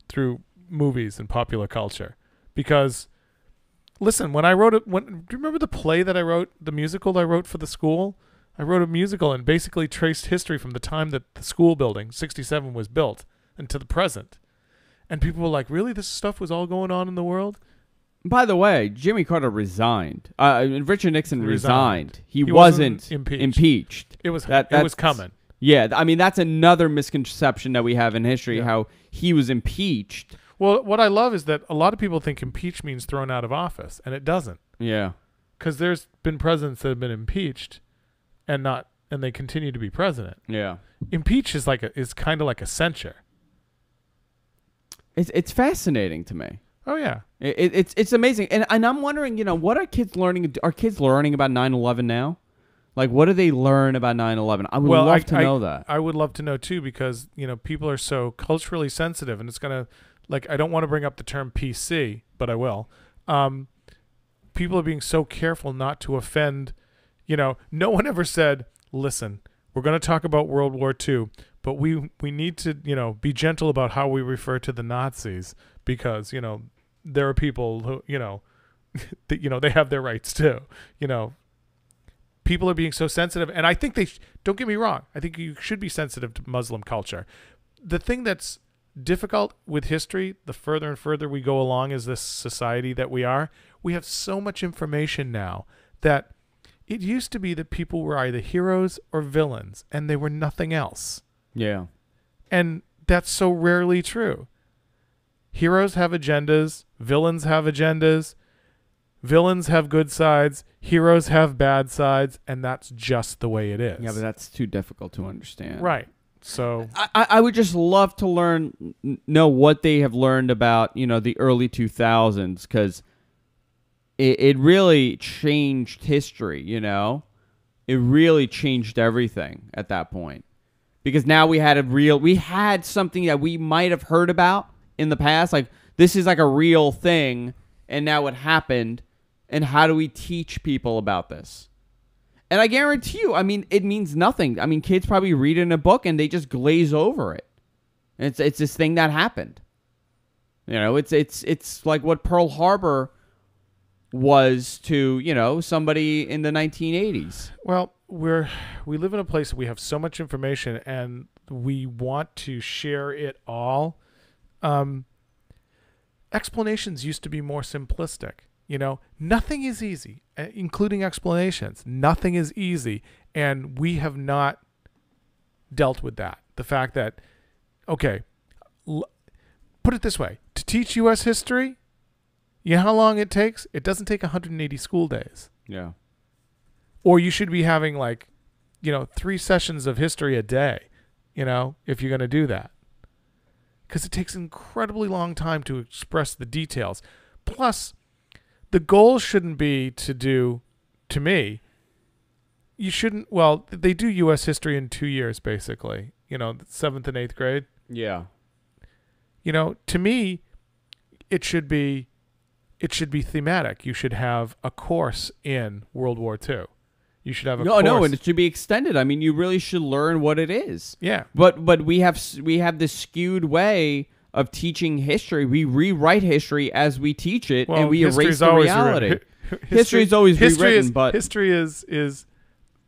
through movies and popular culture. Because listen, when I wrote it when do you remember the play that I wrote, the musical I wrote for the school? I wrote a musical and basically traced history from the time that the school building, 67 was built and to the present. And people were like, "Really? This stuff was all going on in the world?" By the way, Jimmy Carter resigned. Uh, Richard Nixon resigned. resigned. He, He wasn't, wasn't impeached. impeached. It was That- it was coming. Yeah, I mean that's another misconception that we have in history. Yeah. How he was impeached. Well, what I love is that a lot of people think impeach means thrown out of office, and it doesn't. Yeah. Because there's been presidents that have been impeached, and not, and they continue to be president. Yeah. Impeach is like a, is kind of like a censure. It's it's fascinating to me. Oh yeah, It, it, it's it's amazing, and and I'm wondering, you know, what are kids learning? Are kids learning about 9/11 now? Like, what do they learn about 9/11? I would well, love I, to I- know that. I would love to know too, because you know people are so culturally sensitive, and it's gonna like I don't want to bring up the term PC, but I will. Um, people are being so careful not to offend. You know, no one ever said, "Listen, we're going to talk about World War II, but we we need to you know be gentle about how we refer to the Nazis because you know there are people who you know that you know they have their rights too. You know, people are being so sensitive, and I think they don't get me wrong. I think you should be sensitive to Muslim culture. The thing that's difficult with history, the further and further we go along as this society that we are, we have so much information now that it used to be that people were either heroes or villains, and they were nothing else. Yeah. And that's so rarely true. Heroes have agendas, villains have agendas, villains have good sides, heroes have bad sides, and that's just the way it is. Yeah, but that's too difficult to understand. right. So I, I would just love to learn, know what they have learned about, you know, the early 2000s, because it, it really changed history, you know? It really changed everything at that point. Because now we had a real, we had something that we might have heard about in the past. Like, this is like a real thing, and now it happened. And how do we teach people about this? And I guarantee you, I mean, it means nothing. I mean, kids probably read in a book and they just glaze over it. And it's it's this thing that happened. You know, it's it's it's like what Pearl Harbor was to, you know, somebody in the 1980s. Well, we're we live in a place we have so much information and we want to share it all. Um, explanations used to be more simplistic. You know, nothing is easy, uh, including explanations. Nothing is easy, and we have not dealt with that. The fact that, okay, l- put it this way: to teach U.S. history, you know how long it takes? It doesn't take 180 school days Yeah. or you should be having like you know three sessions of history a day you know if you're going to do that because it takes an incredibly long time to express the details plus the goal shouldn't be to do to me you shouldn't well they do us history in two years basically you know seventh and eighth grade Yeah. you know to me it should be it should be thematic you should have a course in world war ii you should have a No, course no, and it should be extended. I mean, you really should learn what it is. yeah But but we have we have this skewed way of teaching history. We rewrite history as we teach it, and we erase the always reality. rewritten. Hi- hi- History's always history rewritten, is, but- history is is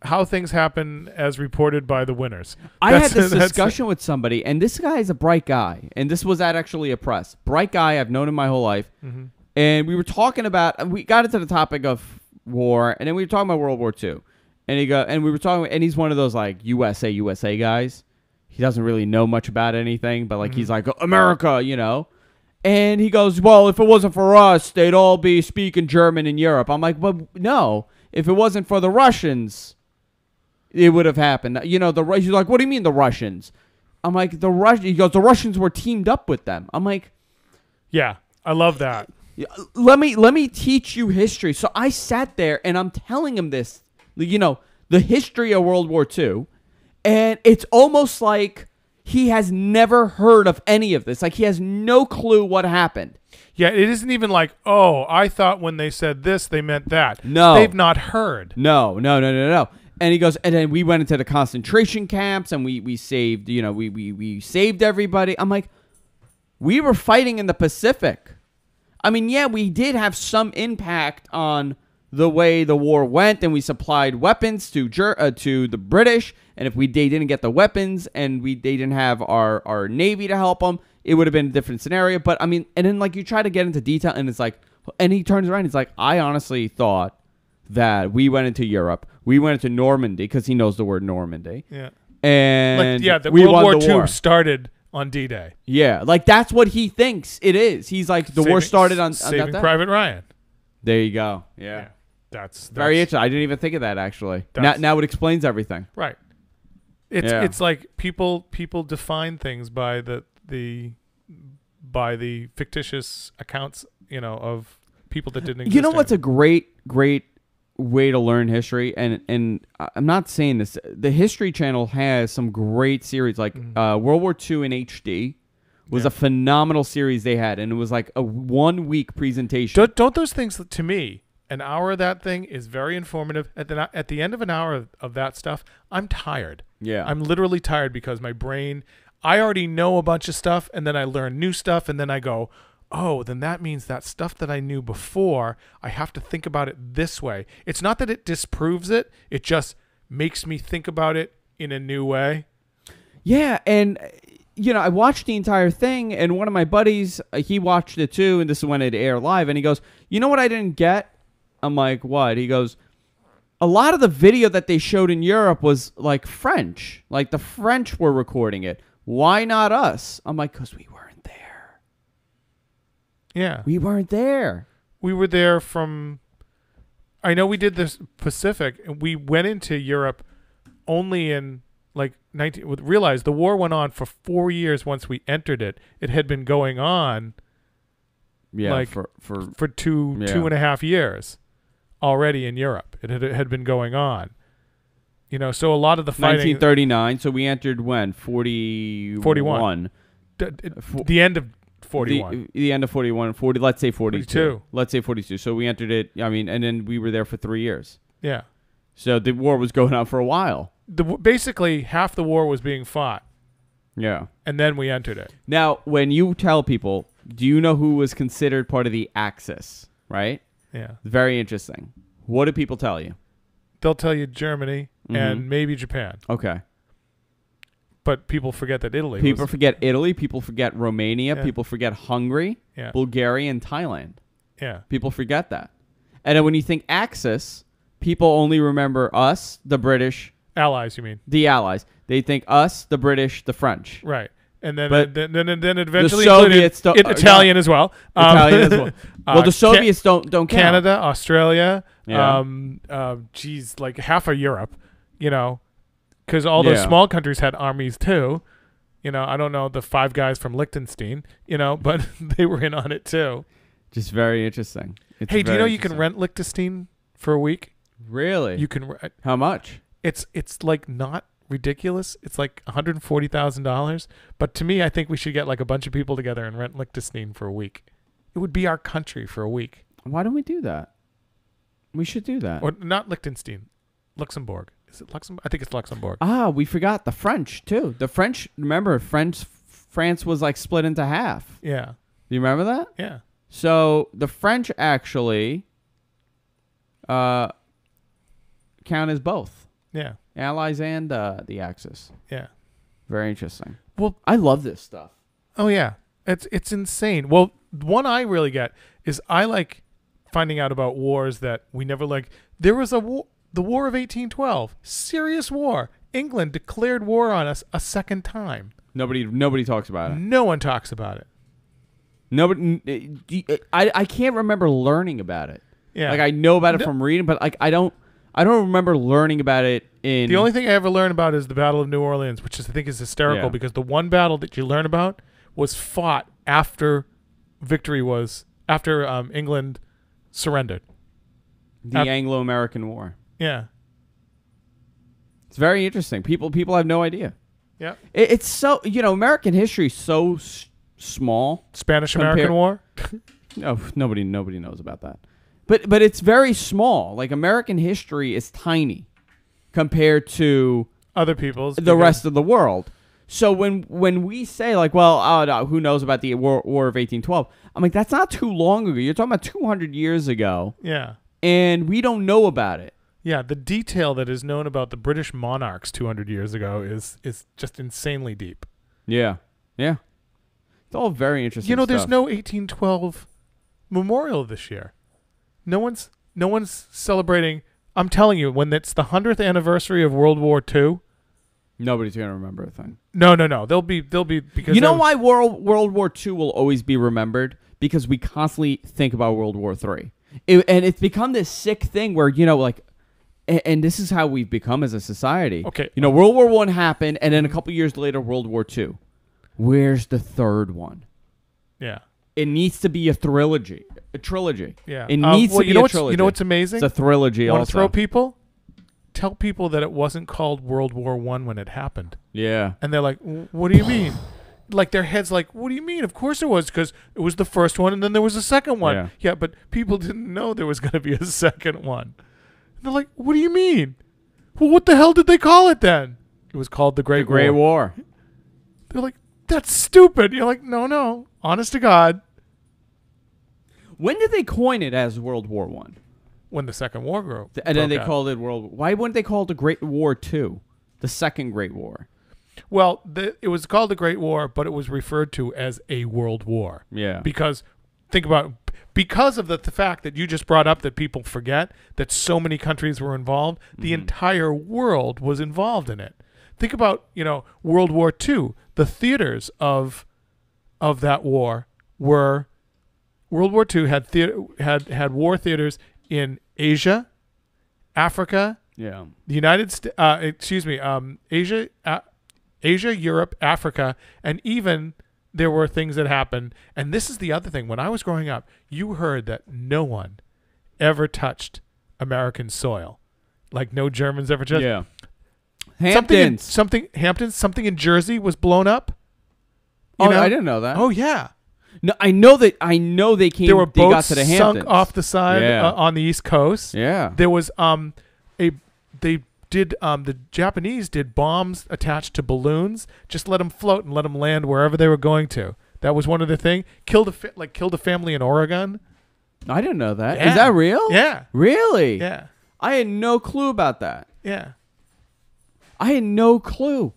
how things happen as reported by the winners. I had this that's- discussion with somebody, and this guy is a bright guy, and this was at actually a press. Bright guy, I've known him my whole life, Mhm. And we were talking about. We got into the topic of war, and then we were talking about World War II, and he go, and we were talking, and he's one of those like USA USA guys. He doesn't really know much about anything, but like he's mm-hmm. like America, you know. And he goes, "Well, if it wasn't for us, they'd all be speaking German in Europe." I'm like, "But no, if it wasn't for the Russians, it would have happened." You know, the he's like, "What do you mean the Russians?" I'm like, "The Rus." He goes, "The Russians were teamed up with them." I'm like, Yeah, I love that. Let me let me teach you history. So I sat there and I'm telling him this, you know, the history of World War II, and it's almost like he has never heard of any of this. Like he has no clue what happened. Yeah, it isn't even like, oh, I thought when they said this they meant that. No. they've not heard. No, no, no, no, no. And he goes, and then we went into the concentration camps and we we saved, you know, we we we saved everybody. I'm like, we were fighting in the Pacific. I mean, yeah, we did have some impact on the way the war went, and we supplied weapons to Ger- uh, to the British. And if we they didn't get the weapons, and we they didn't have our our navy to help them, it would have been a different scenario. But I mean, and then like you try to get into detail, and it's like, and he turns around, he's like, I honestly thought that we went into Europe, we went into Normandy because he knows the word Normandy, Yeah, and like yeah, the we World War the II war. started on D-Day. Yeah, like that's what he thinks it is. He's like the war started on, on Saving that day. Private Ryan. There you go. Yeah. that's, that's Very interesting. I didn't even think of that actually. Now, now it explains everything. Right. It's Yeah. it's like people people define things by the the by the fictitious accounts, you know, of people that didn't exist. You know what's a great, great way to learn history, and and I'm not saying this. The History Channel has some great series, like uh, World War II in HD was Mm-hmm. Yeah. a phenomenal series they had, and it was like a one week presentation. don't, don't those things to me an hour of that thing is very informative at the at the end of an hour of, of that stuff i'm tired yeah, i'm literally tired because my brain i already know a bunch of stuff and then i learn new stuff and then i go oh, then that means that stuff that I knew before, I have to think about it this way. It's not that it disproves it, it just makes me think about it in a new way. Yeah, and you know, I watched the entire thing, and one of my buddies, uh, he watched it too, and this is when it aired live, and he goes, "You know what I didn't get?" I'm like, "What?" He goes, "A lot of the video that they showed in Europe was like French, like the French were recording it. Why not us?" I'm like, "Cause we. Yeah. We weren't there." we were there from I know we did this Pacific and we went into Europe only in like 19 realize the war went on for 4 years once we entered it it had been going on Yeah, Like- for for for two Yeah. two and a half years already in Europe it had, it had been going on you know so a lot of the fighting 1939. So we entered when 40 41. d- d- Fo- the end of 41 The, the end of 41, 40, let's say 42. 42. Let's say 42. So we entered it, I mean, and then we were there for three years. yeah So the war was going on for a while. the basically half the war was being fought Yeah. and then we entered it Now, when you tell people, do you know who was considered part of the Axis, right? yeah Very interesting. What do people tell you? they'll tell you Germany Mhm. and maybe Japan, Okay. But people forget that Italy. People forget Italy. People forget Romania. Yeah. People forget Hungary, yeah, Bulgaria, and Thailand. yeah, People forget that. And then when you think Axis, people only remember us, the British, allies. You mean the Allies. They think us, the British, the French. right? And then, But then, then, then eventually the Soviets don't- it- uh, Italian as well. Um, Italian as well. uh, Well, the Ca- Soviets don't don't count. Canada, Australia, Yeah. um, uh, geez, like half of Europe, you know, because all those Yeah. small countries had armies too. You know, I don't know the five guys from Liechtenstein, you know, but they were in on it too. Just very interesting. It's hey, do you know you can rent Liechtenstein for a week? Really? You can. re- uh, How much? It's it's like not ridiculous. It's like one hundred forty thousand dollars. But to me, I think we should get like a bunch of people together and rent Liechtenstein for a week. It would be our country for a week, Why don't we do that? We should do that. or not Liechtenstein, Luxembourg. Is it Luxembourg? I think it's Luxembourg. ah, we forgot the French too. The French. Remember, French France was like split into half. Yeah, Do you remember that? yeah, So the French actually uh, count as both yeah, allies and uh, the Axis. yeah. Very interesting. Well, I love this stuff. oh yeah, it's it's insane. Well, one I really get is I like finding out about wars that we never like. There was a war, the War of 1812, serious war. England declared war on us a second time. Nobody, nobody talks about it. No one talks about it. Nobody. do you- I, I can't remember learning about it. Yeah. Like I know about it No- from reading, but like I don't. I don't remember learning about it in. the only thing I ever learned about is the Battle of New Orleans, which is, I think is hysterical Yeah. because the one battle that you learn about was fought after victory was after um, England surrendered. the Anglo-American War. Yeah. It's very interesting. People people have no idea. Yeah. It, it's so you know American history is so s- small. Spanish American War. No, nobody nobody knows about that. But but it's very small. Like American history is tiny compared to Other people's. the because- rest of the world. So when when we say like, well, oh, no, who knows about the War, War of 1812? I'm like, that's not too long ago. You're talking about 200 years ago, Yeah. and we don't know about it. Yeah. The detail that is known about the British monarchs 200 years ago is is just insanely deep. Yeah, yeah. It's all very interesting. you know, there's no 1812 memorial this year. No one's no one's celebrating. I'm telling you, when it's the hundredth anniversary of World War II. nobody's gonna remember a thing. No, no, no. They'll be they'll be because You know that- why World World War II will always be remembered? Because we constantly think about World War Three, It- and it's become this sick thing where you know, like, and, and this is how we've become as a society. Okay. You know, World War One happened, and then a couple years later, World War Two. Where's the third one? Yeah. It needs to be a trilogy. A trilogy. Yeah. It Um, needs well, to be know a trilogy. You know what's amazing? It's a trilogy. Want to throw people? Tell people that it wasn't called World War One when it happened, yeah. and they're like, "What do you mean?" like their heads like, "What do you mean? Of course it was, because it was the first one, and then there was a second one." Yeah. but people didn't know there was going to be a second one. They're like, "What do you mean? Well, what the hell did they call it then?" It was called the Great, The Great War. War. They're like, "That's stupid." You're like, "No, no. Honest to God, When did they coin it as World War One? when the Second War War And then they out. called it World. Why wouldn't they call it the Great War Two, the Second Great War? Well, the, it was called the Great War, but it was referred to as a world war Yeah. because think about because of the, the fact that you just brought up that people forget that so many countries were involved. The Mm-hmm. entire world was involved in it. Think about you know World War II. The theaters of of that war were World War II had theater, had had war theaters in Asia, Africa, yeah. the United States, uh, excuse me, um, Asia, uh, Asia, Europe, Africa, and even there were things that happened. And this is the other thing. When I was growing up, you heard that no one ever touched American soil, like no Germans ever touched. yeah. Something in, Hamptons. something Hamptons, something in Jersey was blown up. You oh, know? I didn't know that. Oh yeah, no, I know that. I know they came. there were they got boats to the sunk off the side Yeah. uh, on the East Coast. Yeah. There was um a they did um the Japanese did bombs attached to balloons, just let them float and let them land wherever they were going to. That was one of the thing. Killed a fa- like killed a family in Oregon. I didn't know that. Is Yeah. that real? Yeah, Really? yeah, I had no clue about that. yeah. I had no clue.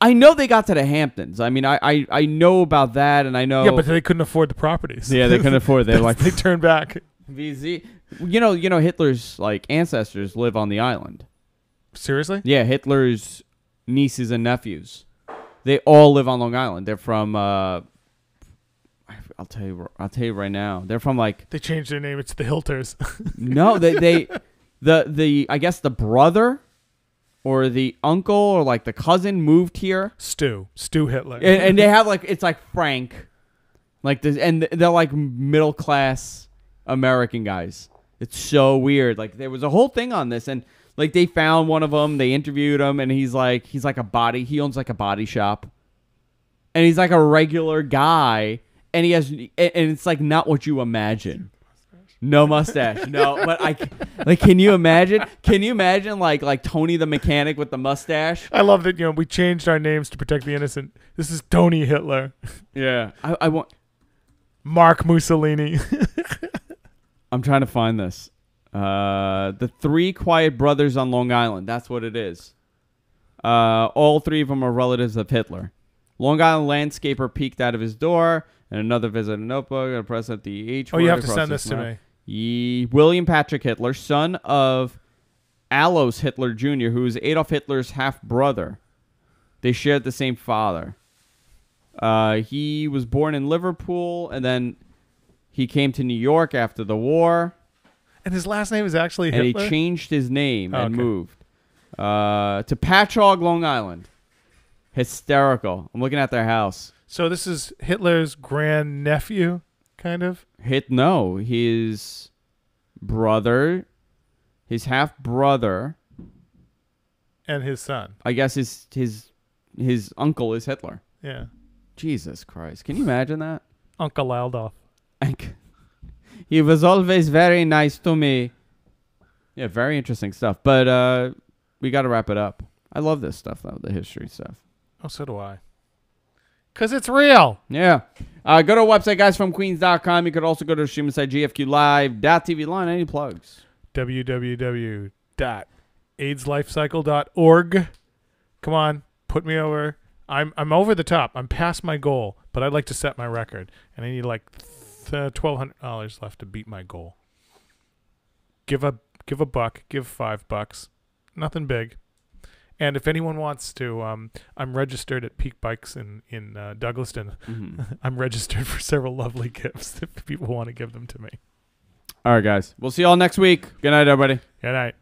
I know they got to the Hamptons. I mean, I, I, I know about that, and I know. Yeah, but they couldn't afford the properties. yeah, they couldn't afford. They're like they turned back. VZ. You know, you know, Hitler's like ancestors live on the island. Seriously? Yeah, Hitler's nieces and nephews. They all live on Long Island. They're from. Uh, I'll tell you. I'll tell you right now. They're from like They changed their name. It's the Hilters. no. They they the the I guess the brother or the uncle or like the cousin moved here. Stu. Stu Hitler. and, and they have like it's like Frank, like this, and they're like middle class American guys. It's so weird. Like there was a whole thing on this, and like they found one of them, they interviewed him, and he's like he's like a body. He owns like a body shop, and he's like a regular guy, and he has and it's like not what you imagine. No mustache, no. But I, like, can you imagine? Can you imagine like like Tony the mechanic with the mustache? I love that you know we changed our names to protect the innocent. This is Tony Hitler, Yeah, I, I want. Mark Mussolini. I'm trying to find this. Uh, the three quiet brothers on Long Island. That's what it is. Uh, all three of them are relatives of Hitler. Long Island landscaper peeked out of his door, and another visitor notebook and press at the H. oh, you have to send this to me. Ye- William Patrick Hitler, son of Alois Hitler Jr., who is Adolf Hitler's half brother. They shared the same father. Uh, he was born in Liverpool, and then he came to New York after the war, And his last name is actually and Hitler. he changed his name Oh, and okay. moved uh, to Patchogue, Long Island. Hysterical. I'm looking at their house. so this is Hitler's grand nephew, kind of. Hit no, his brother, his half brother. and his son. I guess his his his uncle is Hitler. Yeah, Jesus Christ! Can you imagine that? Uncle Adolf. Like, he was always very nice to me. Yeah, very interesting stuff. But uh, we got to wrap it up. I love this stuff though, the history stuff. Oh, so do I. Cause it's real. Yeah. Uh, go to our website, guysfromqueens.com. You could also go to stream site gfqlive.tv line. Any plugs? www.aidslifecycle.org. Come on, put me over. I'm I'm over the top. I'm past my goal, but I'd like to set my record, and I need like th- twelve hundred dollars left to beat my goal. Give a give a buck. Give five bucks. Nothing big. And if anyone wants to, um, I'm registered at Peak Bikes in in uh, Douglaston. Mhm. I'm registered for several lovely gifts if people want to give them to me. All right, guys. We'll see you all next week. Good night, everybody. Good night.